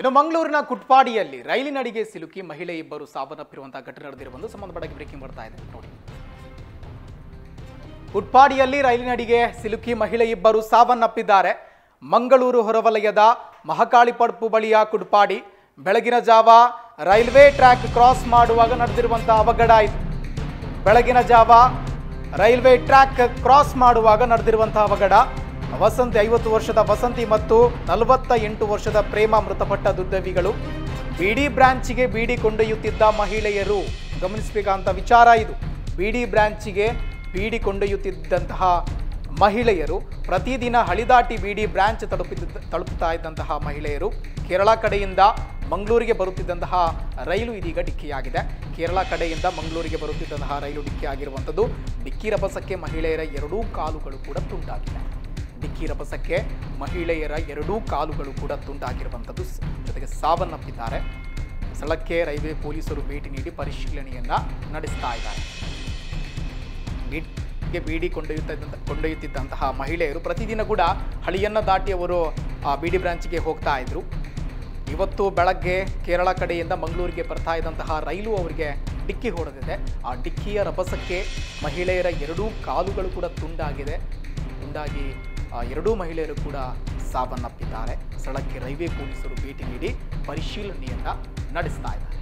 ಇನ್ನು ಮಂಗಳೂರಿನ ಕುಟ್ಪಾಡಿಯಲ್ಲಿ ರೈಲಿನಡಿಗೆ ಸಿಲುಕಿ ಮಹಿಳೆ ಇಬ್ಬರು ಸಾವನ್ನಪ್ಪಿರುವಂತಹ ಘಟನೆ ನಡೆದಿರುವ ಸಂಬಂಧಪಟ್ಟ ಬ್ರೇಕಿಂಗ್ ಬರ್ತಾ ಇದೆ. ನೋಡಿ. ಕುಟ್ಪಾಡಿಯಲ್ಲಿ ರೈಲಿನಡಿಗೆ ಸಿಲುಕಿ ಮಹಿಳೆ ಇಬ್ಬರು ಸಾವನ್ನಪ್ಪಿದ್ದಾರೆ. ಮಂಗಳೂರು ಹೊರವಲಯದ ಮಹಕಾಳಿ ಪಡ್ಪು ಬಳಿಯ ಕುಟ್ಪಾಡಿ, ಬೆಳಗಿನ ಜಾವ ರೈಲ್ವೆ ಟ್ರ್ಯಾಕ್ ಕ್ರಾಸ್ ಮಾಡುವಾಗ ನಡೆದಿರುವಂತಹ ಅವಘಡ ಇದು. ಬೆಳಗಿನ ಜಾವ ರೈಲ್ವೆ ಟ್ರ್ಯಾಕ್ ಕ್ರಾಸ್ ಮಾಡುವಾಗ ನಡೆದಿರುವಂತಹ ಅವಘಡ. ವಸಂತಿ ಐವತ್ತು ವರ್ಷದ ವಸಂತಿ ಮತ್ತು ನಲವತ್ತ ಎಂಟು ವರ್ಷದ ಪ್ರೇಮ ಮೃತಪಟ್ಟ ದುರ್ದವಿಗಳು. ಬಿಡಿ ಬ್ರಾಂಚಿಗೆ ಬೀಡಿ ಕೊಂಡೊಯ್ಯುತ್ತಿದ್ದ ಮಹಿಳೆಯರು. ಗಮನಿಸಬೇಕಾದಂಥ ವಿಚಾರ ಇದು. ಬಿಡಿ ಬ್ರಾಂಚಿಗೆ ಬೀಡಿ ಕೊಂಡೊಯ್ಯುತ್ತಿದ್ದಂತಹ ಮಹಿಳೆಯರು. ಪ್ರತಿದಿನ ಹಳಿದಾಟಿ ಬಿಡಿ ಬ್ರಾಂಚ್ ತಲುಪಿದ್ದ ತಲುಪುತ್ತಾ ಇದ್ದಂತಹ ಮಹಿಳೆಯರು. ಕೇರಳ ಕಡೆಯಿಂದ ಮಂಗಳೂರಿಗೆ ಬರುತ್ತಿದ್ದಂತಹ ರೈಲು ಇದೀಗ ಡಿಕ್ಕಿಯಾಗಿದೆ. ಕೇರಳ ಕಡೆಯಿಂದ ಮಂಗಳೂರಿಗೆ ಬರುತ್ತಿದ್ದಂತಹ ರೈಲು ಡಿಕ್ಕಿಯಾಗಿರುವಂಥದ್ದು ಡಿಕ್ಕಿ ರಭಸಕ್ಕೆ ಮಹಿಳೆಯರ ಎರಡೂ ಕಾಲುಗಳು ಕೂಡ ತುಂಡಾಗಿವೆ. ಡಿಕ್ಕಿ ರಭಸಕ್ಕೆ ಮಹಿಳೆಯರ ಎರಡೂ ಕಾಲುಗಳು ಕೂಡ ತುಂಡಾಗಿರುವಂಥದ್ದು. ಜೊತೆಗೆ ಸಾವನ್ನಪ್ಪಿದ್ದಾರೆ. ಸ್ಥಳಕ್ಕೆ ರೈಲ್ವೆ ಪೊಲೀಸರು ಭೇಟಿ ನೀಡಿ ಪರಿಶೀಲನೆಯನ್ನ ನಡೆಸ್ತಾ ಇದ್ದಾರೆ. ಬೀಡಿಗೆ ಬೀಡಿ ಕೊಂಡೊಯ್ಯುತ್ತ ಕೊಂಡೊಯ್ಯುತ್ತಿದ್ದಂತಹ ಮಹಿಳೆಯರು ಪ್ರತಿದಿನ ಕೂಡ ಹಳಿಯನ್ನ ದಾಟಿ ಅವರು, ಆ ಬಿಡಿ ಬ್ರಾಂಚ್ಗೆ ಹೋಗ್ತಾ ಇದ್ದರು ಇವತ್ತು ಬೆಳಗ್ಗೆ ಕೇರಳ ಕಡೆಯಿಂದ ಮಂಗಳೂರಿಗೆ ಬರ್ತಾ ಇದ್ದಂತಹ ರೈಲು ಅವರಿಗೆ ಡಿಕ್ಕಿ ಹೊಡೆದಿದೆ. ಆ ಡಿಕ್ಕಿಯ ರಭಸಕ್ಕೆ ಮಹಿಳೆಯರ ಎರಡೂ ಕಾಲುಗಳು ಕೂಡ ತುಂಡಾಗಿದೆ. ತುಂಡಾಗಿ ಎರಡೂ ಮಹಿಳೆಯರು ಕೂಡ ಸಾವನ್ನಪ್ಪಿದ್ದಾರೆ. ಸ್ಥಳಕ್ಕೆ ರೈಲ್ವೆ ಪೊಲೀಸರು ಭೇಟಿ ನೀಡಿ ಪರಿಶೀಲನೆಯನ್ನ ನಡೆಸ್ತಾ ಇದ್ದಾರೆ.